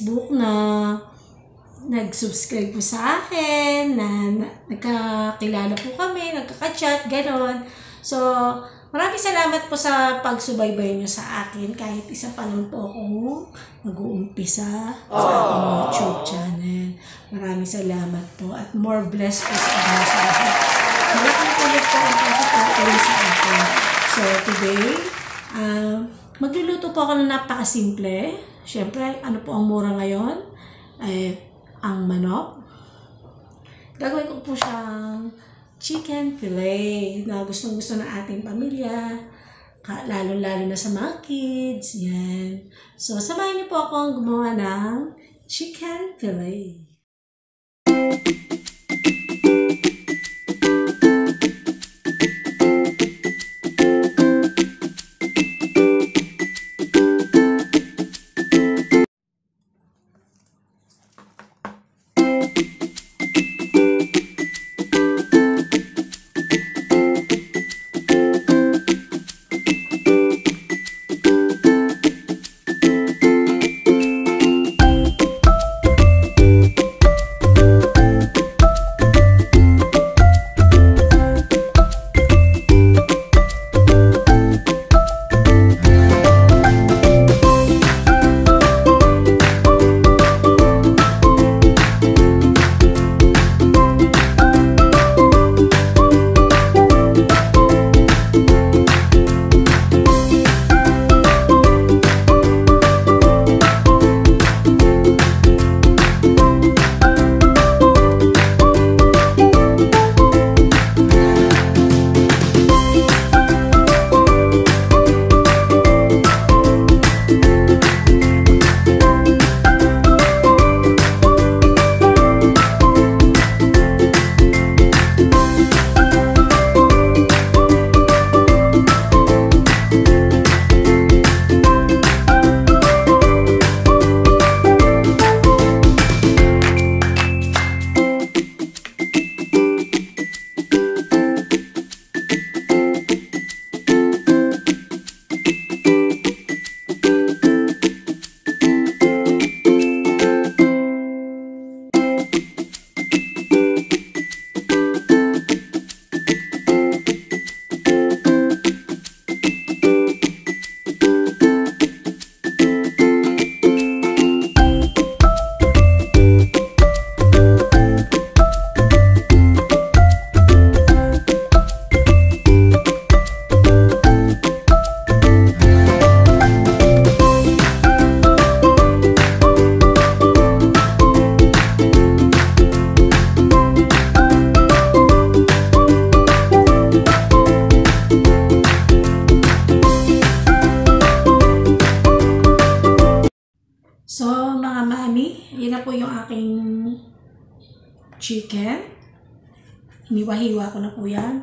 Facebook na nag-subscribe po sa akin, na, na nagkakilala po kami, nagkaka-chat, ganon. So, maraming salamat po sa pagsubaybay nyo sa akin kahit isa pa lang po akong mag-uumpisa sa aking YouTube channel. Maraming salamat po at more blessed po sa inyo sa lahat. Malaking tulog po ang pagsuportuloy sa akin. So, today, ah, magluluto po ako ng napakasimple. Siyempre, ano po ang mura ngayon? Ay, ang manok. Gagawin ko po siyang chicken fillet na gustong gusto ng ating pamilya. Lalo-lalo na sa mga kids. Yan. So, samahan niyo po akong gumawa ng chicken fillet. Chicken. Hiniwa-hiwa ko na po yan.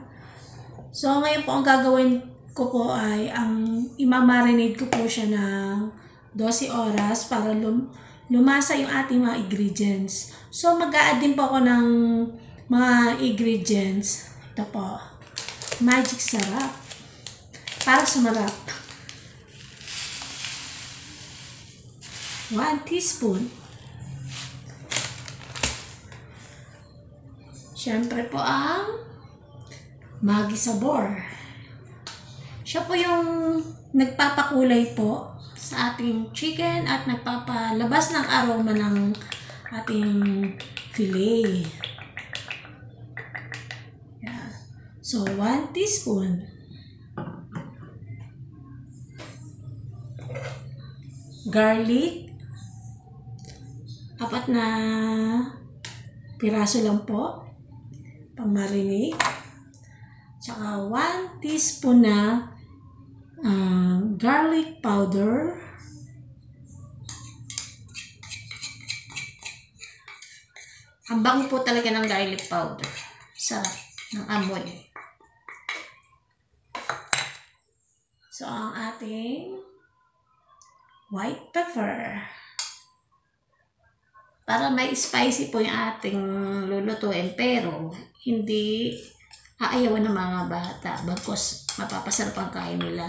So, ngayon po ang gagawin ko po ay ang imamarinate ko po siya ng 12 oras para lum lumasa yung ating mga ingredients. So, mag-a-add din po ako ng mga ingredients. Ito po. Magic sarap. Para sumarap. 1 teaspoon. Siyempre po ang Maggi Sabor. Siya po yung nagpapakulay po sa ating chicken at nagpapalabas ng aroma ng ating filet. Yan. So, 1 teaspoon. Garlic. Apat na piraso lang po. Pang marinate. Tsaka 1 teaspoon na ah, garlic powder. Ang bango po talaga ng garlic powder. Sarap ng amoy. So, ang ating white pepper. Para may spicy po yung ating lulutuin pero hindi aayawan ng mga bata. Bagkos mapapasarap ang kain nila.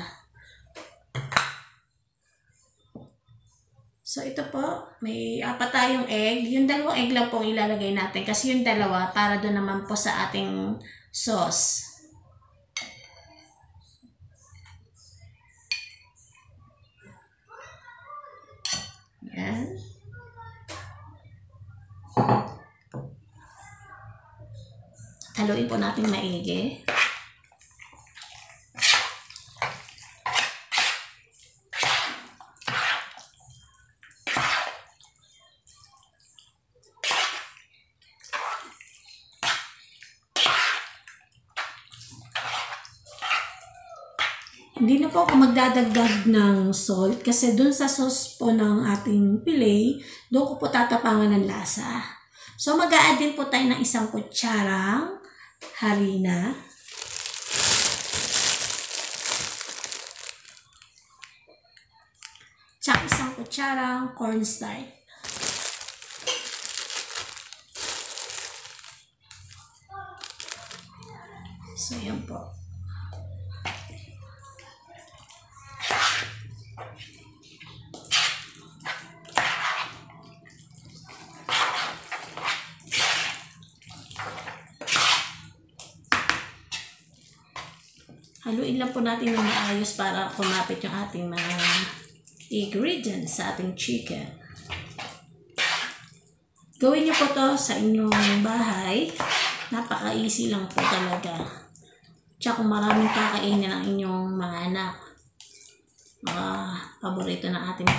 So, ito po, may apat tayong egg. Yung dalawang egg lang pong ilalagay natin kasi yung dalawa para doon naman po sa ating sauce. Yan. Haluin po natin maigi. Hindi na po ako magdadagdag ng salt kasi dun sa sauce po ng ating fillet, doon ko po tatapangan ng lasa. So mag add din po tayo ng isang kutsarang harina. Tsaka isang kutsarang cornstarch. So, yan po. Haluin lang po natin ng maayos para kumapit yung ating mga ingredients sa ating chicken. Gawin niyo po to sa inyong bahay. Napaka-easy lang po talaga. Tsaka kung maraming kakainin ang inyong mga anak, mga paborito ng ating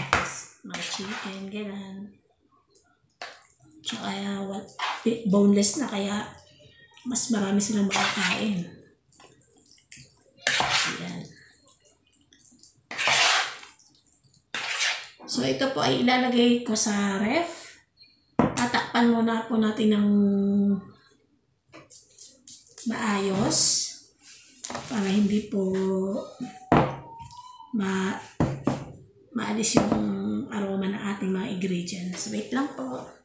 mga, chicken, gano'n. Tsaka uh, boneless na kaya mas marami silang makakain. So, ito po ay ilalagay ko sa ref. Tatakpan muna po natin ng maayos para hindi po ma maalis yung aroma ng ating mga ingredients. Wait lang po.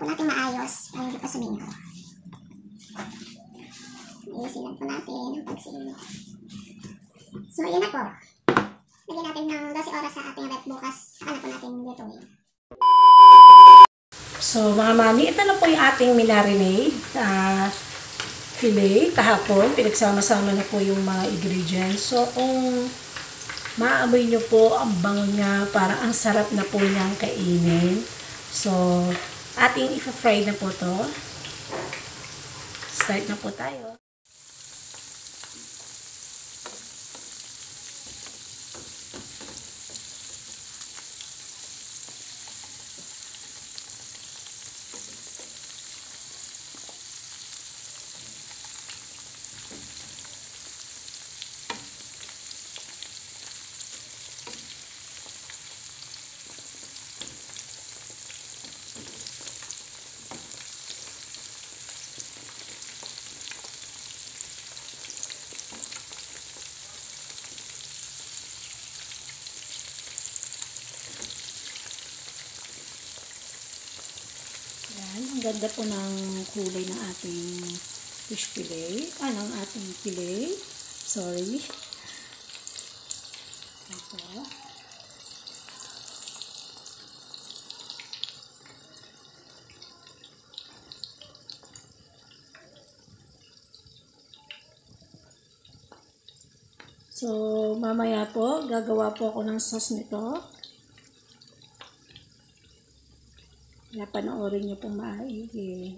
Po natin maayos pa sumingaw. Isin lang po natin ang pagsingaw. So, yan na po. Lagyan natin ng 12 oras sa ating rep bukas. Saka na po natin lutuin. So, mga mami, ito na po yung ating minarinade. Uh, filet, kahapon. Pinagsama-sama na po yung mga ingredients. So, kung maamoy nyo po ang bango niya, para ang sarap na po niyang kainin. So, ating ipa-fry na po to. Start na po tayo. Yan, ang ganda po ng kulay ng ating fish fillet. Ah, ng ating fillet. Sorry. Ito. So, mamaya po, gagawa po ako ng sauce nito. Kaya panoorin niyo pong maigi.